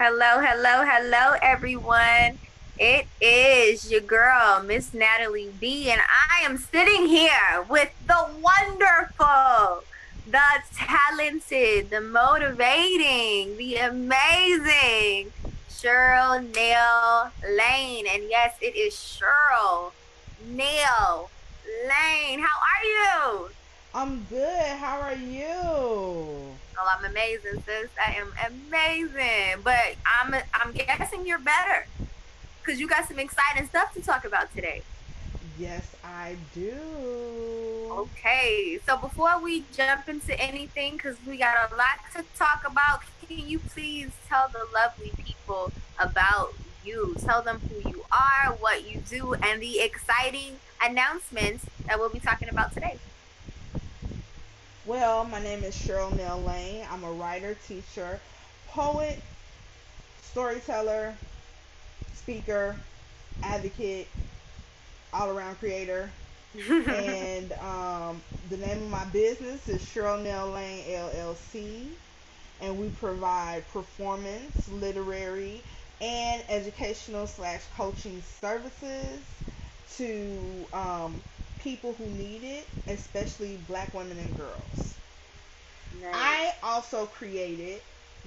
Hello, hello, hello, everyone. It is your girl, Miss Natalie B, and I am sitting here with the wonderful, the talented, the motivating, the amazing Cherlnell Lane. And yes, it is Cheryl Nail Lane. How are you? I'm good. How are you? Oh, I'm amazing, sis. I am amazing. But I'm I'm guessing you're better. Cause you got some exciting stuff to talk about today. Yes, I do. Okay. So before we jump into anything, because we got a lot to talk about, can you please tell the lovely people about you? Tell them who you are, what you do, and the exciting announcements that we'll be talking about today. Well, my name is Cherlnell Lane. I'm a writer, teacher, poet, storyteller, speaker, advocate, all around creator. and um, the name of my business is Cherlnell Lane LLC. And we provide performance, literary, and educational slash coaching services to um, people who need it, especially black women and girls. Nice. I also created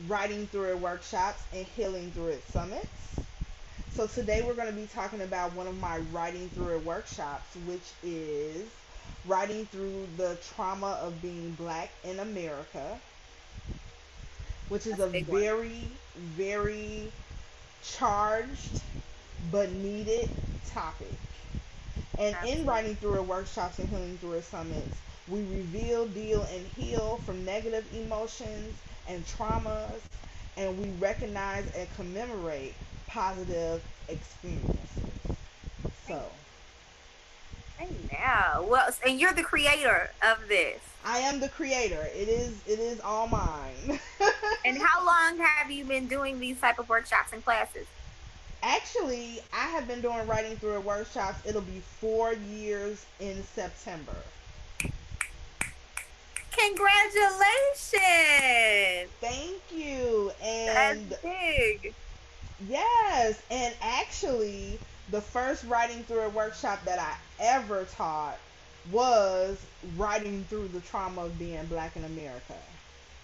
writing through it workshops and healing through it summits. So today we're going to be talking about one of my writing through it workshops, which is writing through the trauma of being black in America, which is That's a, a very, one. very charged but needed topic. And in writing through it workshops and healing through our summits, we reveal, deal, and heal from negative emotions and traumas, and we recognize and commemorate positive experiences. So. Yeah. Well, and you're the creator of this. I am the creator. It is. It is all mine. and how long have you been doing these type of workshops and classes? Actually, I have been doing writing through workshops. It'll be four years in September. Congratulations! Thank you. And That's big. Yes, and actually, the first writing through a workshop that I ever taught was writing through the trauma of being black in America.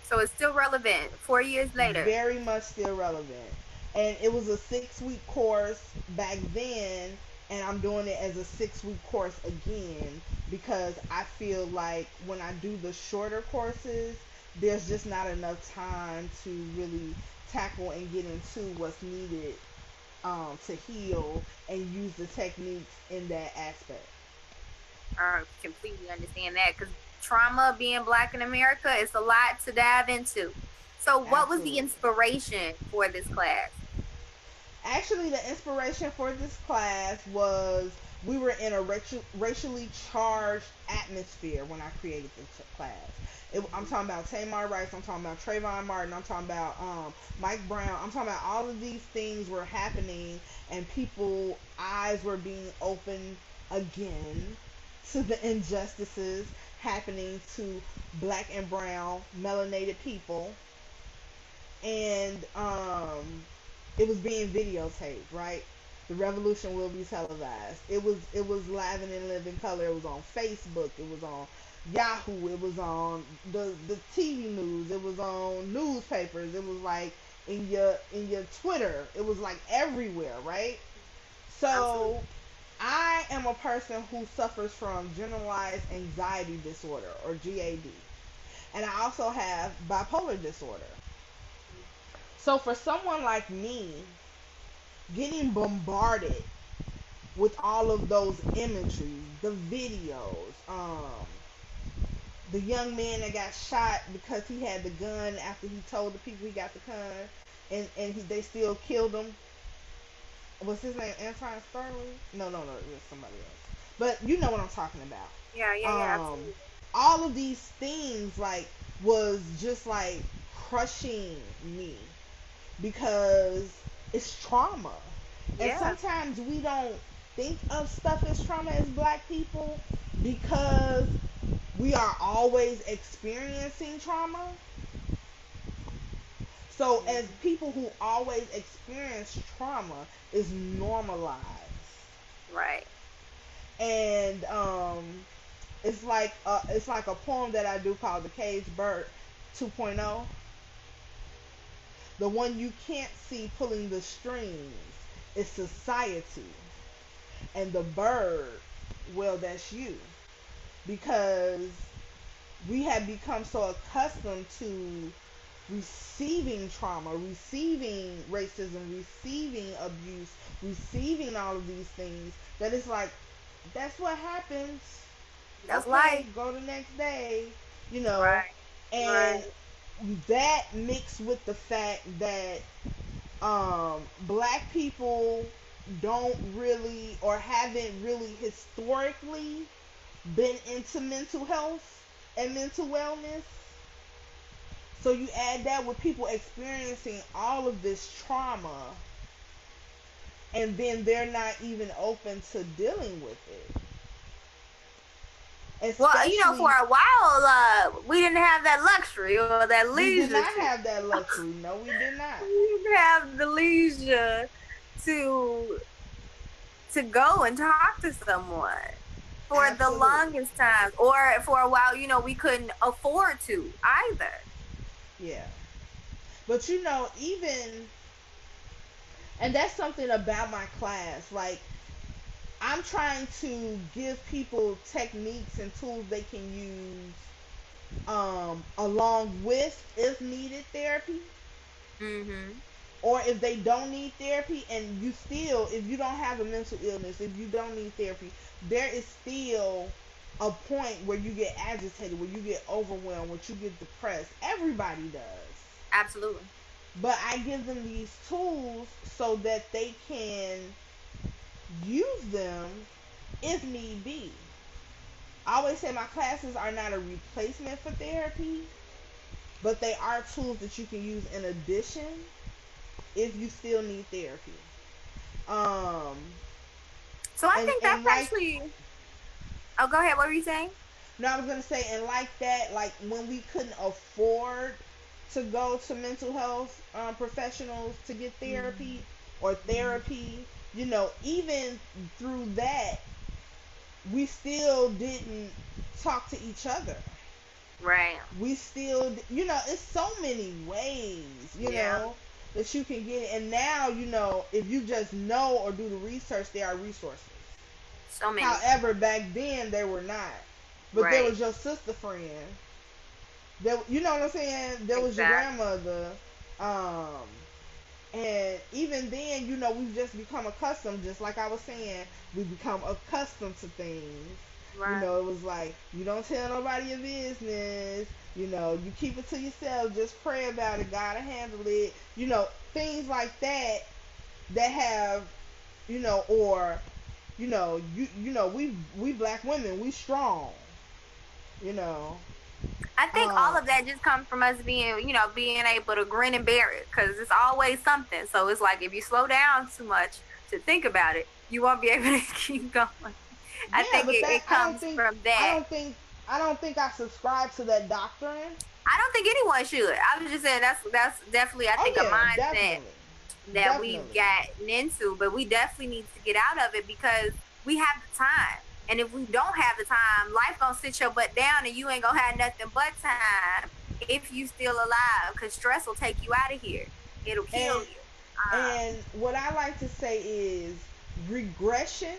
So it's still relevant four years later. Very much still relevant and it was a six week course back then and I'm doing it as a six week course again because I feel like when I do the shorter courses, there's just not enough time to really tackle and get into what's needed um, to heal and use the techniques in that aspect. I completely understand that because trauma being black in America is a lot to dive into. So, what Absolutely. was the inspiration for this class? actually the inspiration for this class was we were in a racially charged atmosphere when I created this class. It, I'm talking about Tamir Rice. I'm talking about Trayvon Martin. I'm talking about um, Mike Brown. I'm talking about all of these things were happening, and people eyes were being opened again to the injustices happening to black and brown melanated people. And um, it was being videotaped, right? The revolution will be televised. It was it was live and in living color. It was on Facebook. It was on Yahoo. It was on the the TV news. It was on newspapers. It was like in your in your Twitter. It was like everywhere, right? So Absolutely. I am a person who suffers from generalized anxiety disorder or GAD. And I also have bipolar disorder. So for someone like me, getting bombarded with all of those imagery, the videos, um, the young man that got shot because he had the gun after he told the people he got the gun, and and he, they still killed him. What's his name? Alton Sterling? No, no, no, it was somebody else. But you know what I'm talking about. Yeah, yeah, yeah. Um, all of these things like was just like crushing me because it's trauma. Yeah. And sometimes we don't think of stuff as trauma as black people because we are always experiencing trauma. So as people who always experience trauma is normalized. Right. And um it's like uh, it's like a poem that I do called The Caged Bird 2.0. The one you can't see pulling the strings is society. And the bird, well, that's you. Because we have become so accustomed to receiving trauma, receiving racism, receiving abuse, receiving all of these things that it's like that's what happens. That's okay, life. Go the next day, you know. Right. And right. That mixed with the fact that um, black people don't really or haven't really historically been into mental health and mental wellness. So you add that with people experiencing all of this trauma and then they're not even open to dealing with it. Especially, well, you know, for a while, uh, we didn't have that luxury or that leisure. We did not have that luxury. No, we did not. we didn't have the leisure to to go and talk to someone for Absolutely. the longest time, or for a while, you know, we couldn't afford to either. Yeah, but you know, even and that's something about my class, like I'm trying to give people techniques and tools they can use um, along with, if needed, therapy. Mm-hmm. Or if they don't need therapy, and you still, if you don't have a mental illness, if you don't need therapy, there is still a point where you get agitated, where you get overwhelmed, where you get depressed. Everybody does. Absolutely. But I give them these tools so that they can use them if need be. I always say my classes are not a replacement for therapy, but they are tools that you can use in addition if you still need therapy. Um, so I and, think that's like, actually. Oh, go ahead. What were you saying? No, I was gonna say, and like that, like when we couldn't afford to go to mental health um, professionals to get therapy mm-hmm. or therapy you know, even through that, we still didn't talk to each other. Right. We still, you know, it's so many ways, you yeah. know, that you can get it. And now, you know, if you just know or do the research, there are resources. So many. However, back then they were not. But right. there was your sister friend. There, you know what I'm saying? There was your grandmother. Um, and even then, you know, we've just become accustomed, just like I was saying, we become accustomed to things. Right. You know, it was like, you don't tell nobody your business. You know, you keep it to yourself. Just pray about it. God will handle it. You know, things like that that have, you know, or, you know, you you know, we we black women, we strong. You know, I think all oh. of that just comes from us being, you know, being able to grin and bear it because it's always something. So it's like if you slow down too much to think about it, you won't be able to keep going. I think it, that, it comes think, from that. I don't think I don't think I subscribe to that doctrine. I don't think anyone should. I was just saying that's that's definitely I oh, think oh, yeah, a mindset definitely. that definitely. we've gotten into, but we definitely need to get out of it because we have the time. And if we don't have the time, life gonna sit your butt down, and you ain't gonna have nothing but time if you still alive. Cause stress will take you out of here. It'll kill and, you. Um, and what I like to say is regression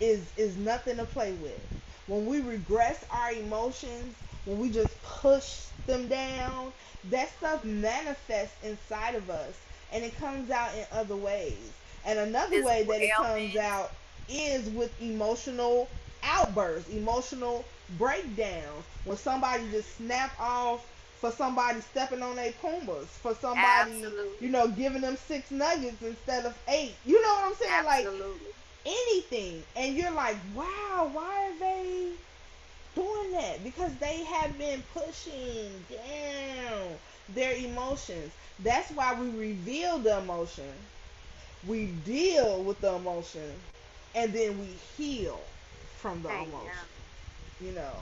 is is nothing to play with. When we regress our emotions, when we just push them down, that stuff manifests inside of us and it comes out in other ways. And another way that it comes out is with emotional outbursts, emotional breakdowns. When somebody just snap off for somebody stepping on their pumas, for somebody, Absolutely. you know, giving them six nuggets instead of eight. You know what I'm saying? Absolutely. Like anything. And you're like, wow, why are they doing that? Because they have been pushing down their emotions. That's why we reveal the emotion. We deal with the emotion and then we heal from the emotion. You know,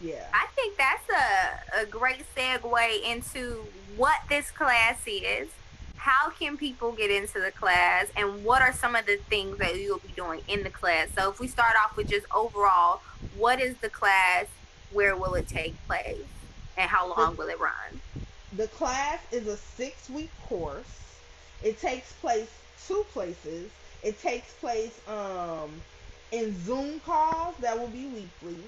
Yeah. I think that's a, a great segue into what this class is. How can people get into the class and what are some of the things that you'll be doing in the class? So if we start off with just overall, what is the class? Where will it take place? And how long will it run? The class is a six week course. It takes place two places. It takes place um, in Zoom calls that will be weekly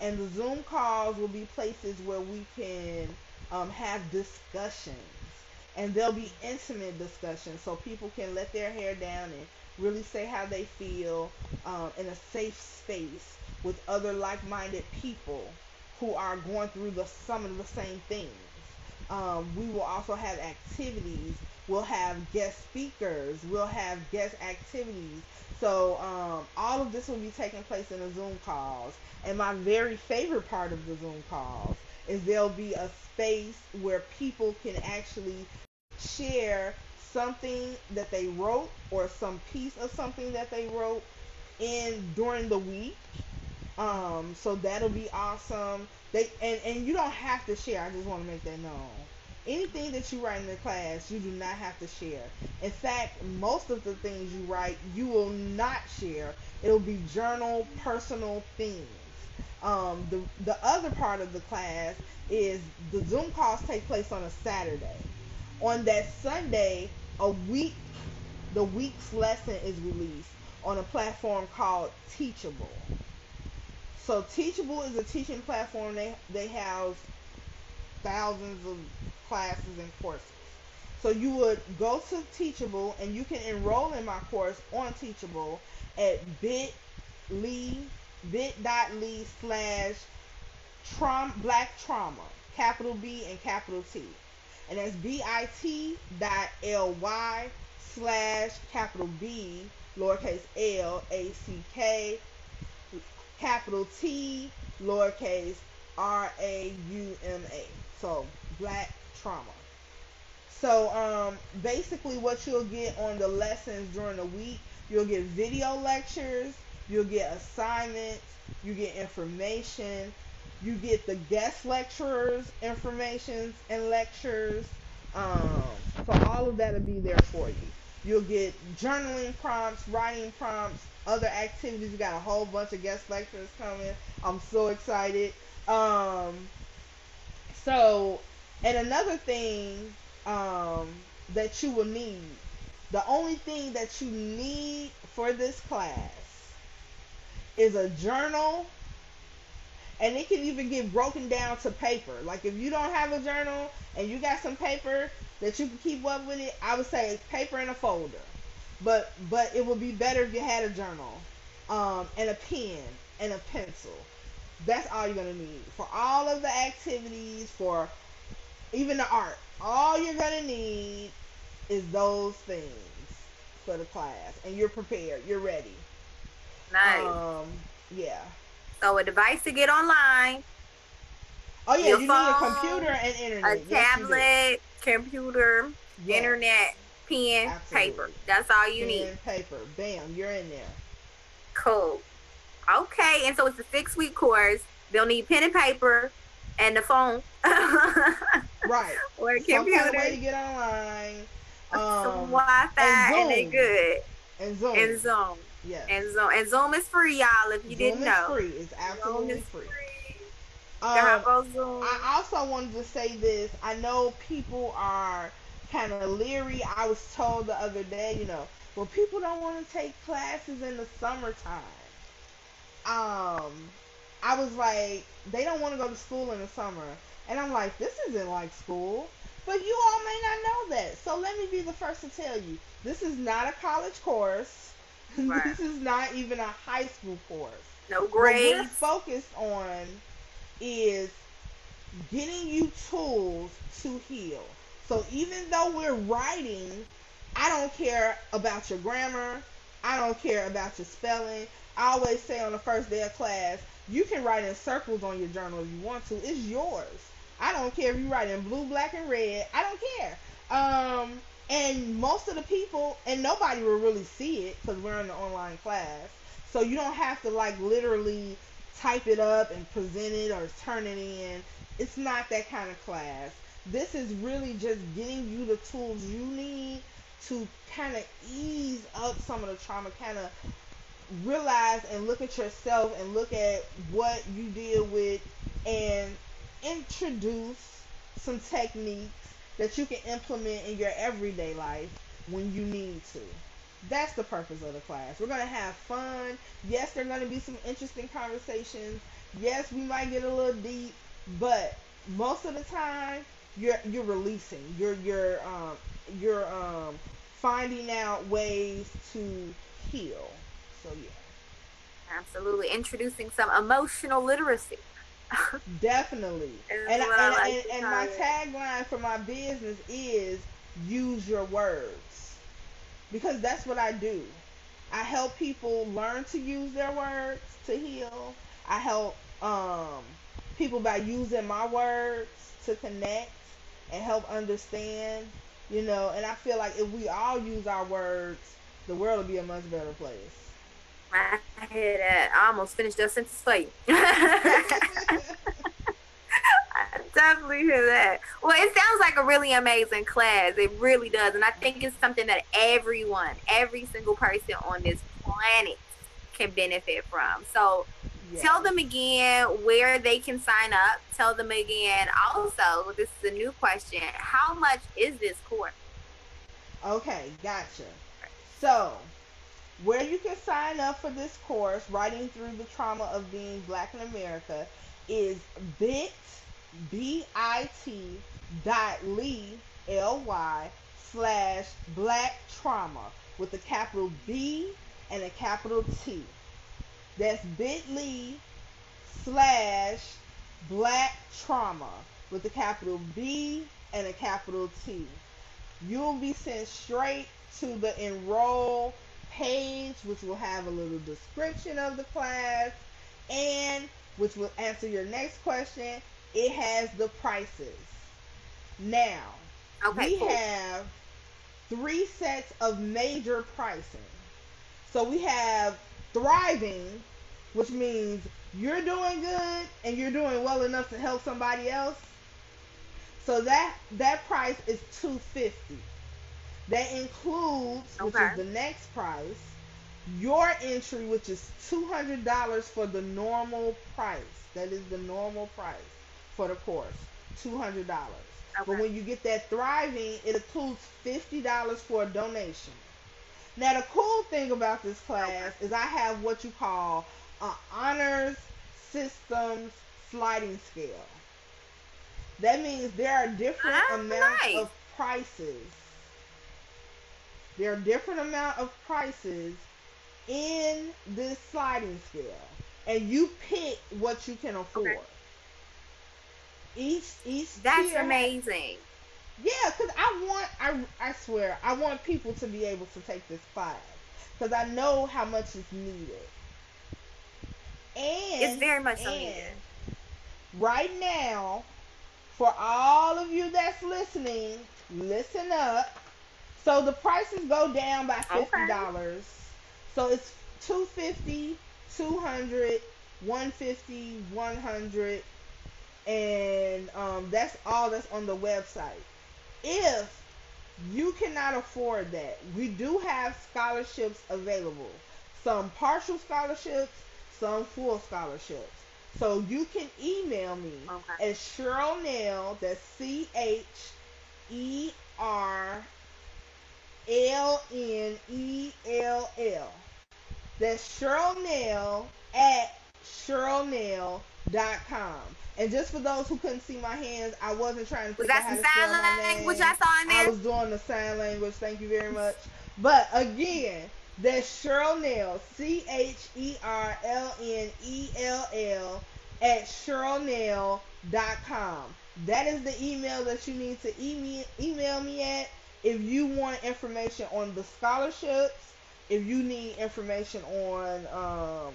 and the Zoom calls will be places where we can um, have discussions, and they'll be intimate discussions, so people can let their hair down and really say how they feel um, in a safe space with other like-minded people who are going through the some of the same things. Um, we will also have activities. We'll have guest speakers. We'll have guest activities. So um, all of this will be taking place in the Zoom calls. And my very favorite part of the Zoom calls is there'll be a space where people can actually share something that they wrote or some piece of something that they wrote in during the week. Um, so that'll be awesome. They and, and you don't have to share. I just want to make that known. Anything that you write in the class, you do not have to share. In fact, most of the things you write, you will not share. It'll be journal, personal things. Um, the the other part of the class is the Zoom calls take place on a Saturday. On that Sunday, a week, the week's lesson is released on a platform called Teachable. So Teachable is a teaching platform. They they have thousands of classes and courses. So you would go to Teachable and you can enroll in my course on Teachable at bit.ly bit.ly slash trauma, black trauma, capital B and capital T. And that's bit dot ly slash capital B, lowercase l, a c k, capital T, lowercase r a u m a. So black trauma. So um, basically what you'll get on the lessons during the week, you'll get video lectures, You'll get assignments, you get information, you get the guest lecturers' informations and lectures. Um, so all of that will be there for you. You'll get journaling prompts, writing prompts, other activities. You got a whole bunch of guest lecturers coming. I'm so excited. Um, so, and another thing um, that you will need, the only thing that you need for this class is a journal and it can even get broken down to paper. Like if you don't have a journal and you got some paper that you can keep up with it, I would say paper in a folder. But but it would be better if you had a journal, um, and a pen and a pencil. That's all you're gonna need for all of the activities, for even the art. All you're gonna need is those things for the class, and you're prepared. You're ready. Nice. Um, yeah. So a device to get online. Oh yeah, you phone, need a computer and internet. A yes, tablet, computer, yes. internet, pen, Absolutely. paper. That's all you need. pen, need. Paper. Bam, you're in there. Cool. Okay, and so it's a six week course. They'll need pen and paper and the phone. right. Or a computer. Some kind of way to get online. Um, Some Wi-Fi and, and they good. And Zoom. And Zoom. Yes. And Zoom and Zoom is free, y'all. If you Zoom didn't know, free. It's absolutely free. free. Um. I also wanted to say this. I know people are kind of leery. I was told the other day, you know, well, people don't want to take classes in the summertime. Um, I was like, they don't want to go to school in the summer, and I'm like, this isn't like school. But you all may not know that. So let me be the first to tell you, this is not a college course. Right. this is not even a high school course. No grades. What we're focused on is getting you tools to heal. So even though we're writing, I don't care about your grammar. I don't care about your spelling. I always say on the first day of class, you can write in circles on your journal if you want to. It's yours. I don't care if you write in blue, black, and red. I don't care. Um, and most of the people, and nobody will really see it because we're in the online class. So you don't have to like literally type it up and present it or turn it in. It's not that kind of class. This is really just getting you the tools you need to kind of ease up some of the trauma, kind of realize and look at yourself and look at what you deal with and introduce some techniques that you can implement in your everyday life when you need to. That's the purpose of the class. We're going to have fun. Yes, there are going to be some interesting conversations. Yes, we might get a little deep, but most of the time you're you're releasing. You're you're um you're um finding out ways to heal. So yeah. Absolutely. Introducing some emotional literacy. Definitely. and, and, like and, and my tagline for my business is use your words. Because that's what I do. I help people learn to use their words to heal. I help um, people by using my words to connect and help understand, you know, and I feel like if we all use our words, the world will be a much better place. I hear that. I almost finished that sentence for you. I definitely hear that. Well, it sounds like a really amazing class. It really does. And I think it's something that everyone, every single person on this planet can benefit from. So yes. tell them again where they can sign up. Tell them again also, this is a new question. How much is this course? Okay, gotcha. So where you can sign up for this course, Writing Through the Trauma of Being Black in America, is bit, B-I-T dot ly, L-Y, slash black trauma with a capital B and a capital T. That's bit.ly slash black trauma with a capital B and a capital T. You'll be sent straight to the enroll page, which will have a little description of the class, and which will answer your next question. It has the prices. Now, okay, we cool. have three sets of major pricing. So we have thriving, which means you're doing good and you're doing well enough to help somebody else. So that that price is 250. That includes, okay. which is the next price, your entry, which is $200 for the normal price. That is the normal price for the course, $200. Okay. But when you get that thriving, it includes $50 for a donation. Now, the cool thing about this class is I have what you call an honors systems sliding scale. That means there are different ah, amounts nice. of prices there are different amount of prices in this sliding scale, and you pick what you can afford. Okay. Each each that's amazing. Yeah, because I want I I swear I want people to be able to take this class because I know how much is needed. And it's very much so needed. Right now, for all of you that's listening, listen up so the prices go down by fifty dollars. Okay. So it's 250 200 150 100 and um, that's all that's on the website. If you cannot afford that, we do have scholarships available. Some partial scholarships, some full scholarships. So you can email me okay. at Cherlnell, that's C H E R L N E L L. That's Cherlnell at Cherlnell.com. And just for those who couldn't see my hands, I wasn't trying to was that some sign language I saw in there? I was doing the sign language. Thank you very much. But again, that's Cherlnell, C H E R L N E L L at Cherlnell.com. That is the email that you need to email, email me at if you want information on the scholarships, if you need information on um,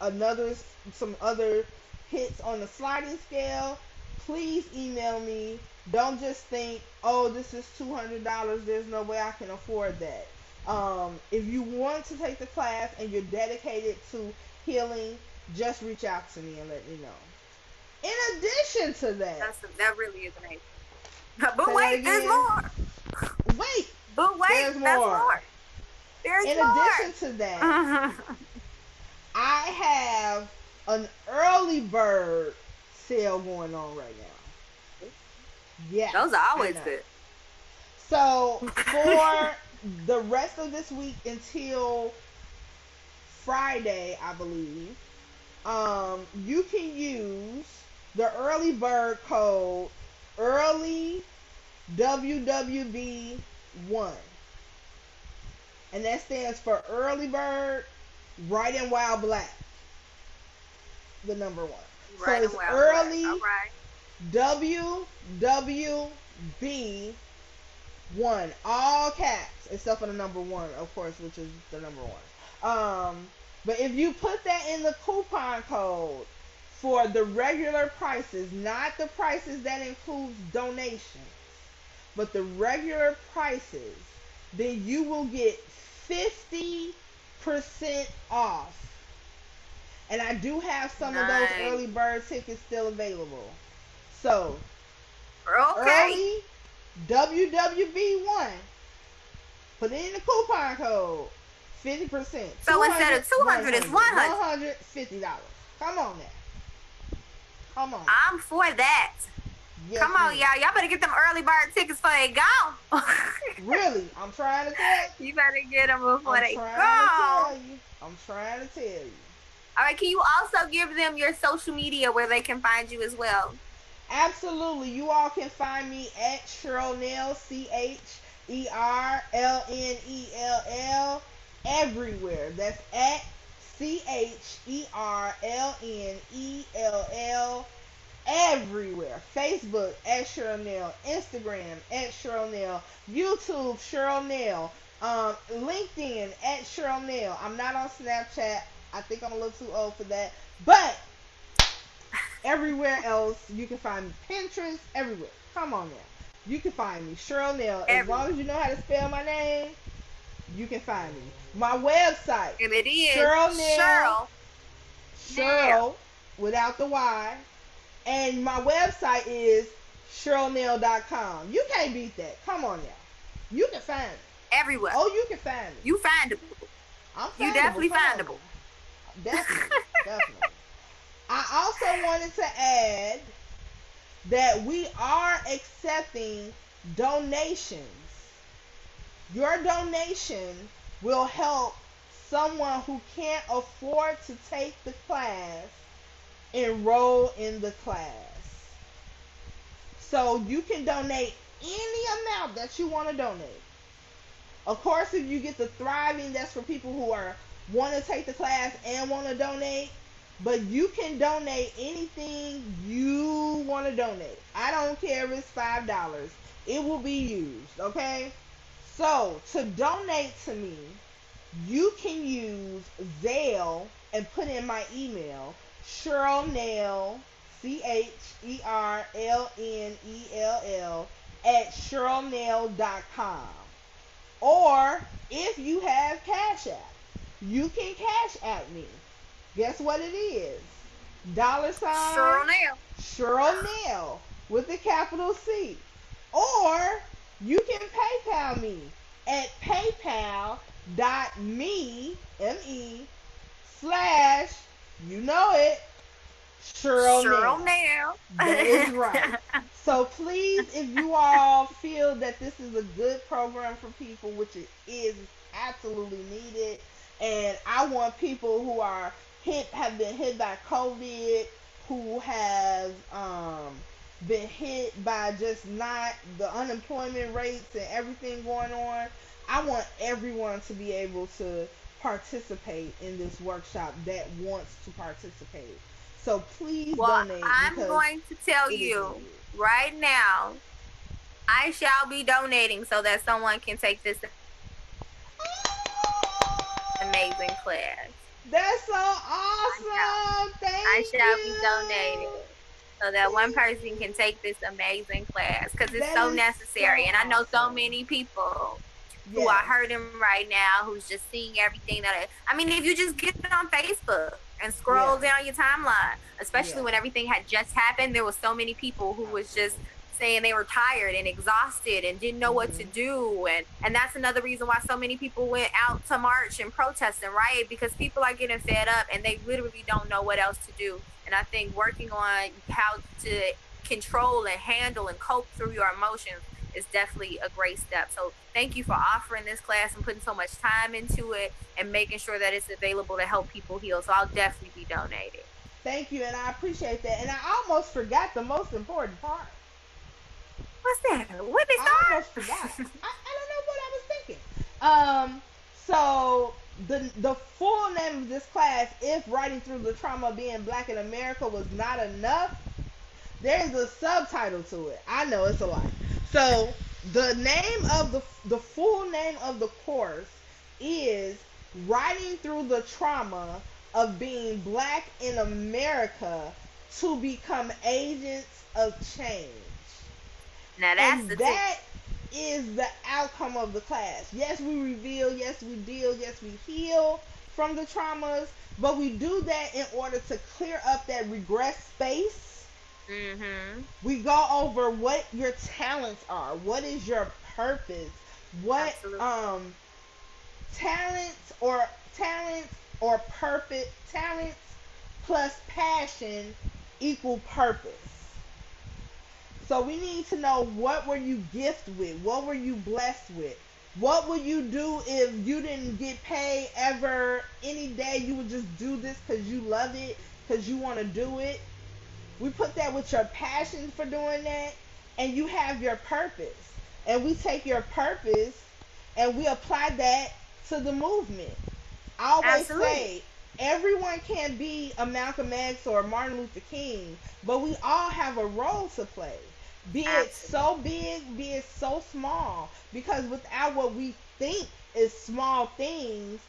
another some other hits on the sliding scale, please email me. Don't just think, oh, this is two hundred dollars. There's no way I can afford that. Um, if you want to take the class and you're dedicated to healing just reach out to me and let me know. In addition to that, That's, that really is amazing. But wait, there's more. Wait. But wait, there's more. more. There's In more. addition to that, I have an early bird sale going on right now. Yeah. Those are always good. So for the rest of this week until Friday, I believe, um, you can use the early bird code early WWB one. And that stands for early bird, right and wild black. The number one. Right so it's early right. WWB one. All caps, except for the number one, of course, which is the number one. Um, but if you put that in the coupon code for the regular prices, not the prices that includes donations, but the regular prices, then you will get 50% off. And I do have some nice. of those early bird tickets still available. So, okay. early WWB1, put it in the coupon code. 50%. So instead of 200 it's 100 $150. Come on now. Come on. I'm for that. Yes, Come on, y'all. Y'all better get them early bird tickets before they go. really? I'm trying to tell you. You better get them before I'm they go. I'm trying to tell you. All right. Can you also give them your social media where they can find you as well? Absolutely. You all can find me at Cherlnell, C H E R L N E L L everywhere. That's at C H E R L N E L L everywhere. Facebook at Cherlnell, Instagram at Cherlnell, YouTube Cherlnell, um, LinkedIn at Cherlnell. I'm not on Snapchat. I think I'm a little too old for that. But everywhere else, you can find me. Pinterest, everywhere. Come on now. You can find me. Cherlnell. As long as you know how to spell my name, you can find me. My website. And it is Cheryl Cheryl. Cheryl without the Y. And my website is Cherlnell.com. You can't beat that. Come on now. You can find me. Everywhere. Oh, you can find me. You findable. I'm findable. You definitely findable. Definitely. definitely. I also wanted to add that we are accepting donations your donation will help someone who can't afford to take the class enroll in the class. So you can donate any amount that you want to donate. Of course, if you get the thriving, that's for people who are want to take the class and want to donate. But you can donate anything you want to donate. I don't care if it's five dollars. It will be used. Okay. So to donate to me, you can use Zelle and put in my email, Cherlnell, C H E R L N E L L, at Cherlnell.com. Or if you have Cash App, you can Cash at me. Guess what it is? Dollar sign Cherlnell. Cheryl Nell with a capital C. Or you can PayPal me at paypal.me, M-E, slash, you know it, Cheryl, Cherlnell. That is right. so please, if you all feel that this is a good program for people, which it is absolutely needed, and I want people who are hit, have been hit by COVID, who have, um, been hit by just not the unemployment rates and everything going on. I want everyone to be able to participate in this workshop that wants to participate. So please well, donate. I'm going to tell you right now, I shall be donating so that someone can take this amazing class. That's so awesome. Thank I shall you. be donating so that one person can take this amazing class because it's that so necessary. So and I know so many people yes. who are hurting right now, who's just seeing everything that I, I mean, if you just get on Facebook and scroll Yeah. down your timeline. Especially Yeah. when everything had just happened, there was so many people who was just saying they were tired and exhausted and didn't know what to Mhm. do and and that's another reason why so many people went out to march and protest and riot because people are getting fed up and they literally don't know what else to do and i think working on how to control and handle and cope through your emotions is definitely a great step so thank you for offering this class and putting so much time into it and making sure that it's available to help people heal so i'll definitely be donating Thank you, and I appreciate that. And I almost forgot the most important part. What's that what they I start almost forgot. I, I don't know what I was thinking. Um, so the the full name of this class, if writing through the trauma of being black in America was not enough, there's a subtitle to it. I know it's a lot. So the name of the the full name of the course is writing through the trauma of being black in America to become agents of change. Now that's and the that is the outcome of the class. Yes, we reveal, yes, we deal, yes, we heal from the traumas, but we do that in order to clear up that regress space. mm-hmm We go over what your talents are, what is your purpose, what Absolutely. um talents or talents or purpose talents plus passion equal purpose. So we need to know what were you gifted with? What were you blessed with? What would you do if you didn't get paid ever any day? You would just do this because you love it, because you want to do it. We put that with your passion for doing that, and you have your purpose. And we take your purpose and we apply that to the movement. I always Absolutely. say everyone can't be a Malcolm X or Martin Luther King, but we all have a role to play. Be it so big, be it so small. Because without what we think is small things,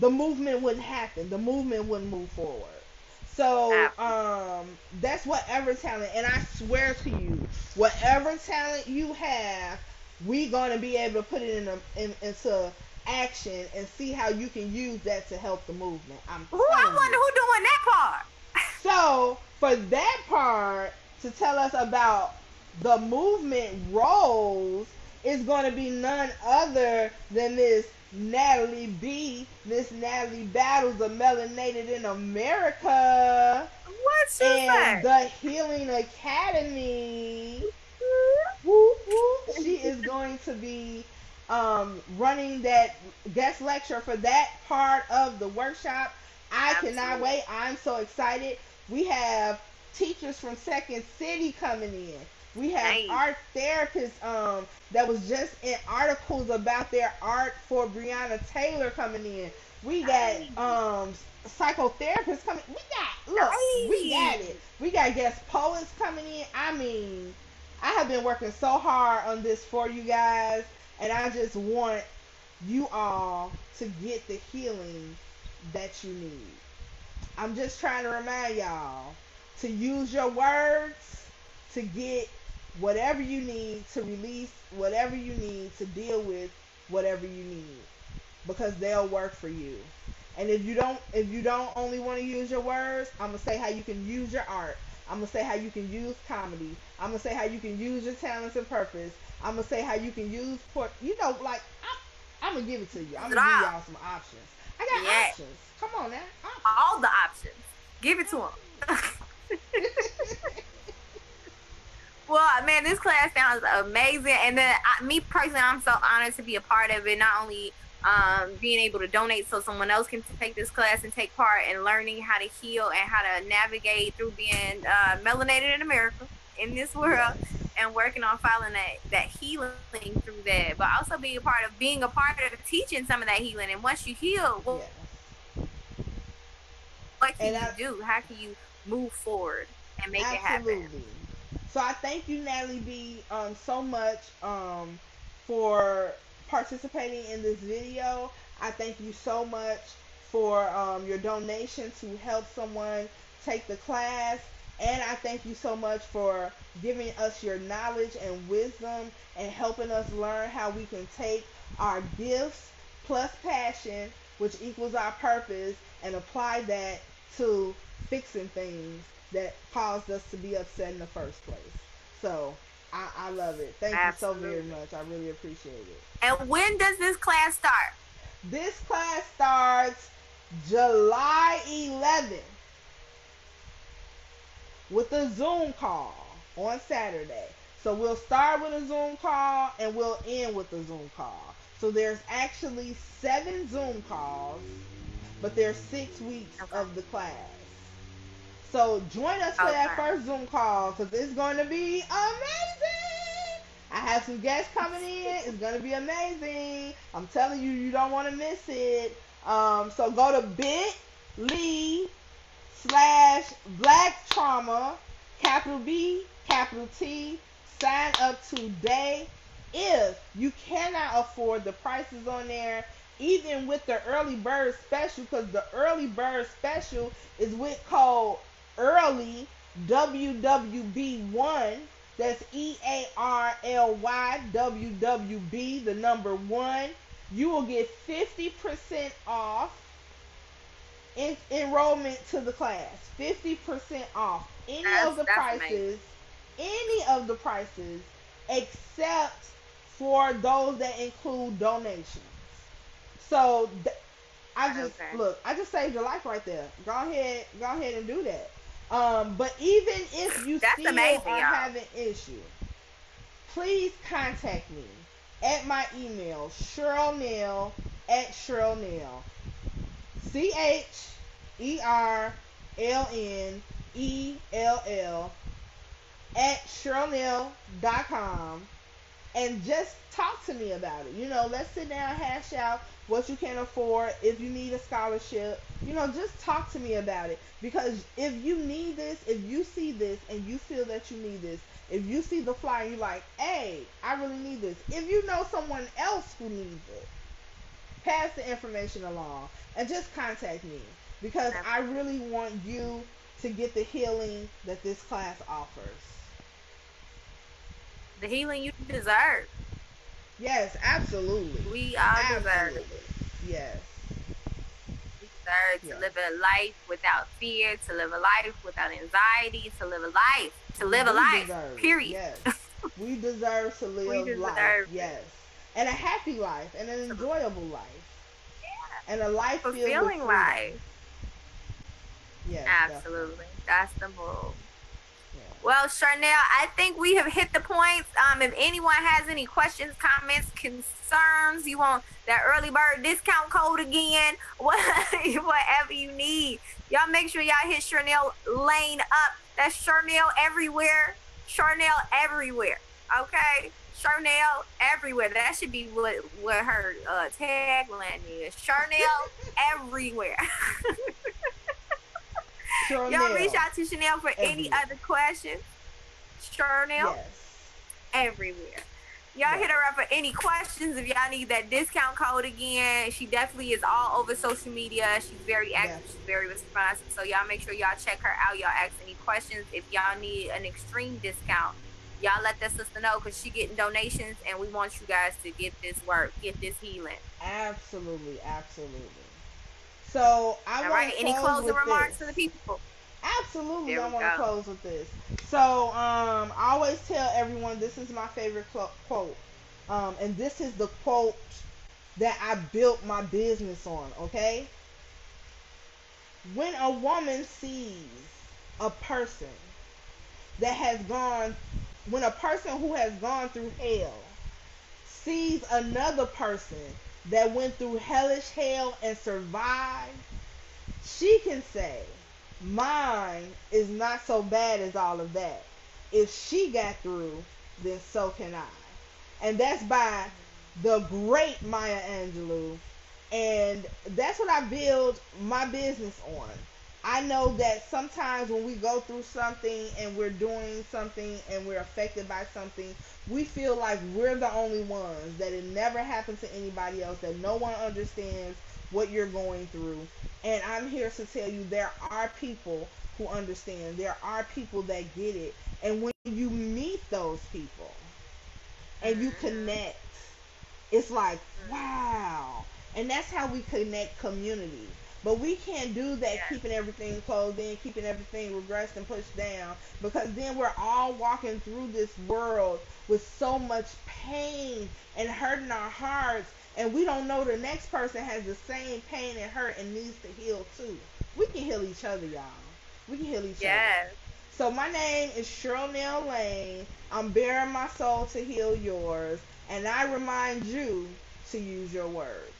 the movement wouldn't happen. The movement wouldn't move forward. So um, that's whatever talent, and I swear to you, whatever talent you have, we gonna be able to put it in, a, in into action and see how you can use that to help the movement. I'm Who I wonder who doing that part. So for that part to tell us about the movement roles is going to be none other than this Natalie B. Miss Natalie Battles of Melanated in America What's she and the Healing Academy. She is going to be um, running that guest lecture for that part of the workshop. I cannot wait. I'm so excited. We have teachers from Second City coming in. We have Nice. art therapists um, that was just in articles about their art for Breonna Taylor coming in. We got Nice. um, psychotherapists coming. We got look, we got it. We got guest poets coming in. I mean, I have been working so hard on this for you guys, and I just want you all to get the healing that you need. I'm just trying to remind y'all to use your words to get whatever you need to release whatever you need to deal with whatever you need because they'll work for you. And if you don't if you don't only want to use your words, I'm going to say how you can use your art. I'm going to say how you can use comedy. I'm going to say how you can use your talents and purpose. I'm to say how you can use port you know like I'm, I'm to give it to you. I'm it give y'all some options. I got Yeah. options. Come on now. Options. All the options. Give it to him. well, man, this class sounds amazing. And then I, me personally, I'm so honored to be a part of it. Not only um, being able to donate so someone else can take this class and take part in learning how to heal and how to navigate through being uh, melanated in America in this world and working on following that, that healing through that, but also being a part of being a part of teaching some of that healing. And once you heal, well, Yes. what can And you I- do? How can you move forward and make it happen? Absolutely. So I thank you, Natalie B, um, so much um, for participating in this video. I thank you so much for um, your donation to help someone take the class. And I thank you so much for giving us your knowledge and wisdom and helping us learn how we can take our gifts plus passion, which equals our purpose, and apply that to fixing things that caused us to be upset in the first place. So I, I love it. Thank Absolutely. you so very much. I really appreciate it. And when does this class start? This class starts July 11th with a Zoom call on Saturday. So we'll start with a Zoom call and we'll end with a Zoom call. So there's actually seven Zoom calls, but there's six weeks okay. of the class. So join us for that first Zoom call because it's going to be amazing. I have some guests coming in. It's going to be amazing. I'm telling you, you don't want to miss it. Um, so go to bit.ly slash black trauma, capital B, capital T. Sign up today. If you cannot afford the prices on there, even with the early bird special, because the early bird special is with code early WWB1. That's E A R L Y W W B, the number one. You will get 50% off in, enrollment to the class. 50% off any that's, of the prices. Amazing. Any of the prices except for those that include donations. So th- I just okay. look, I just saved your life right there. Go ahead, go ahead and do that. Um, but even if you That's still amazing, are y'all. having issue, please contact me at my email, Cherlnell at Cherlnell. C H E R L N E L L at Cherlnell.com and just talk to me about it. You know, let's sit down, hash out what you can afford, if you need a scholarship. You know, just talk to me about it. Because if you need this, if you see this and you feel that you need this, if you see the flyer you're like, hey, I really need this. If you know someone else who needs it, pass the information along and just contact me. Because I really want you to get the healing that this class offers. The healing you deserve. Yes, absolutely. We all absolutely. deserve it. Yes. We deserve yes. to live a life without fear, to live a life without anxiety, to live a life, to live we a life. Deserve, period. Yes. we deserve to live deserve life. Yes. And a happy life and an enjoyable life. Yeah. And a life fulfilling life. Yeah, Absolutely. Definitely. That's the move. Well, Cherlnell, I think we have hit the points. Um, if anyone has any questions, comments, concerns, you want that early bird discount code again, whatever you need, y'all make sure y'all hit Cherlnell Lane up. That's Cherlnell everywhere. Cherlnell everywhere. Okay. Cherlnell everywhere. That should be what what her uh, tagline is. Cherlnell everywhere. Cherlnell. Y'all reach out to Cherlnell for everywhere. any other questions. Cherlnell. Yes. Everywhere. Y'all yes. hit her up for any questions if y'all need that discount code again. She definitely is all over social media. She's very active. Yes. She's very responsive. So y'all make sure y'all check her out. Y'all ask any questions. If y'all need an extreme discount, y'all let that sister know because she getting donations and we want you guys to get this work, get this healing. Absolutely, absolutely. So I want right. Any closing remarks this. to the people? Absolutely, I want to close with this. So um, I always tell everyone this is my favorite quote, um, and this is the quote that I built my business on. Okay, when a woman sees a person that has gone, when a person who has gone through hell sees another person that went through hellish hell and survived, she can say, mine is not so bad as all of that. If she got through, then so can I. And that's by the great Maya Angelou. And that's what I build my business on. I know that sometimes when we go through something and we're doing something and we're affected by something, we feel like we're the only ones, that it never happened to anybody else, that no one understands what you're going through. And I'm here to tell you there are people who understand, there are people that get it. And when you meet those people and you mm-hmm. connect, it's like, wow. And that's how we connect community But we can't do that Yeah. keeping everything closed in, keeping everything regressed and pushed down because then we're all walking through this world with so much pain and hurt in our hearts and we don't know the next person has the same pain and hurt and needs to heal too. We can heal each other, y'all. We can heal each other. Yes. So my name is Cherlnell Lane. I'm bearing my soul to heal yours, and I remind you to use your words.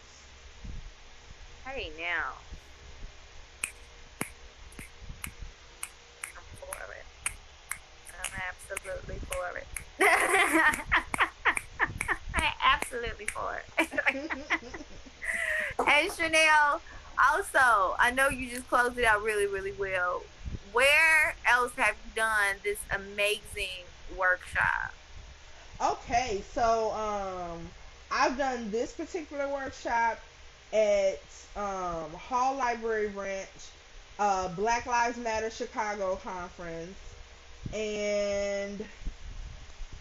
Hey now. I'm for it. I'm absolutely for it. I'm absolutely for it. and Cherlnell, also, I know you just closed it out really, really well. Where else have you done this amazing workshop? Okay, so um, I've done this particular workshop at um, Hall Library Branch, uh, Black Lives Matter Chicago conference, and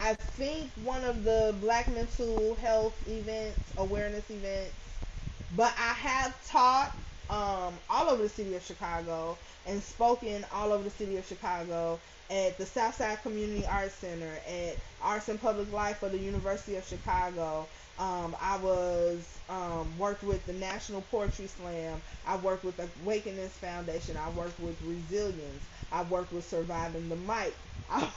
I think one of the Black mental health events, awareness events. But I have taught um, all over the city of Chicago and spoken all over the city of Chicago at the Southside Community Arts Center, at Arts and Public Life for the University of Chicago. Um, I was um, worked with the National Poetry Slam. I worked with the Awakeness Foundation. I worked with Resilience. I worked with Surviving the Mic. I,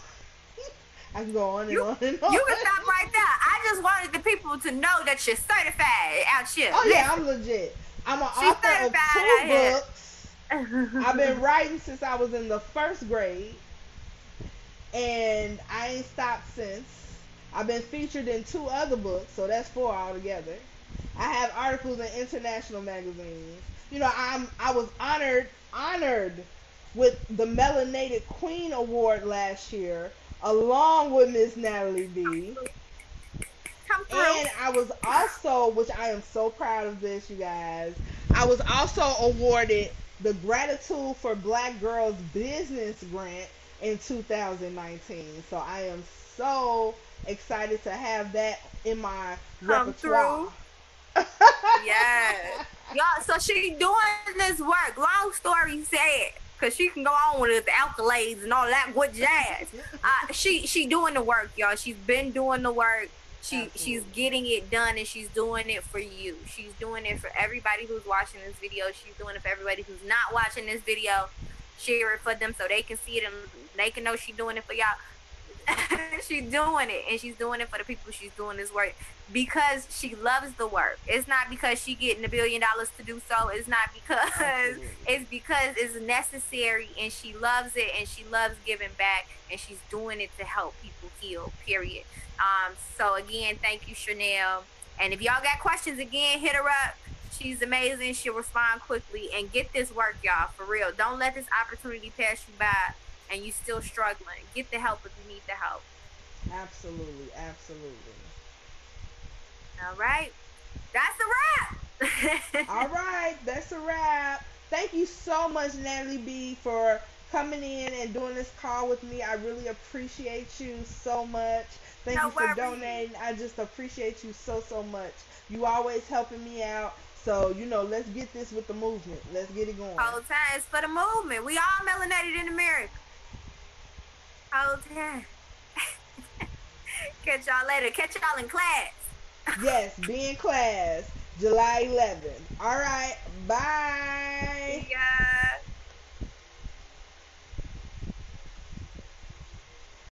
I can go on and You- on and on. You can stop right there. I just wanted the people to know that you're certified out here. Oh yeah, I'm legit. I'm an She's author of two books. I've been writing since I was in the first grade, and I ain't stopped since. I've been featured in two other books, so that's four altogether. I have articles in international magazines. You know, I'm I was honored honored with the Melanated Queen Award last year, along with Miss Natalie B. Come through. And I was also, which I am so proud of this, you guys. I was also awarded the Gratitude for Black Girls Business Grant in 2019. So I am so excited to have that in my Come repertoire. Yes. Y'all, so she doing this work. Long story said, cause she can go on with the accolades and all that good jazz. Uh, she she doing the work, y'all. She's been doing the work. She she's getting it done, and she's doing it for you. She's doing it for everybody who's watching this video. She's doing it for everybody who's not watching this video. Share it for them so they can see it and they can know she's doing it for y'all. she's doing it, and she's doing it for the people she's doing this work because she loves the work. It's not because she getting a billion dollars to do so. It's not because Absolutely. it's because it's necessary and she loves it and she loves giving back and she's doing it to help people heal. Period. Um. So again, thank you, Cherlnell. And if y'all got questions, again, hit her up. She's amazing. She'll respond quickly and get this work, y'all. For real. Don't let this opportunity pass you by and you still struggling. Get the help if you need the help. Absolutely, absolutely. All right. That's a wrap. All right, that's a wrap. Thank you so much, Natalie B, for coming in and doing this call with me. I really appreciate you so much. Thank No you for worries. donating. I just appreciate you so so much. You always helping me out. So you know, let's get this with the movement. Let's get it going. Whole time it's for the movement. We all melanated in America. Oh, Whole time. Catch y'all later. Catch y'all in class. Yes, be in class, July 11th. All right, bye. Ya.